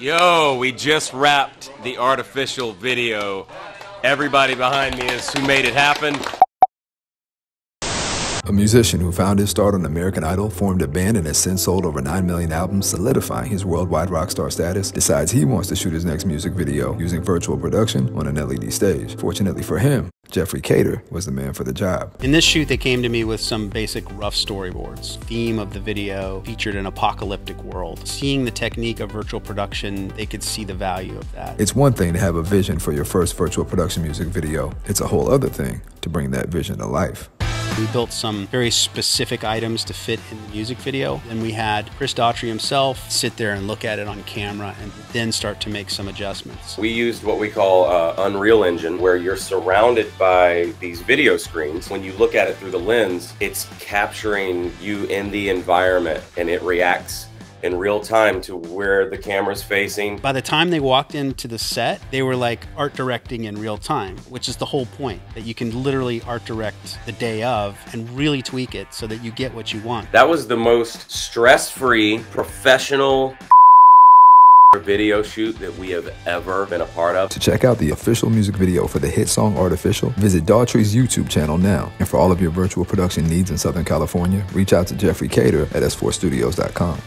Yo, we just wrapped the artificial video. Everybody behind me is who made it happen. A musician who found his start on American Idol, formed a band, and has since sold over 9 million albums, solidifying his worldwide rock star status, decides he wants to shoot his next music video using virtual production on an LED stage. Fortunately for him, Geoffrey Kater was the man for the job. In this shoot, they came to me with some basic rough storyboards. Theme of the video featured an apocalyptic world. Seeing the technique of virtual production, they could see the value of that. It's one thing to have a vision for your first virtual production music video, it's a whole other thing to bring that vision to life. We built some very specific items to fit in the music video. And we had Chris Daughtry himself sit there and look at it on camera and then start to make some adjustments. We used what we call uh, Unreal Engine, where you're surrounded by these video screens. When you look at it through the lens, it's capturing you in the environment and it reacts in real time to where the camera's facing. By the time they walked into the set, they were like art directing in real time, which is the whole point that you can literally art direct the day of and really tweak it so that you get what you want. That was the most stress free, professional video shoot that we have ever been a part of. To check out the official music video for the hit song Artificial, visit Daughtry's YouTube channel now. And for all of your virtual production needs in Southern California, reach out to Geoffrey Kater at s4studios.com.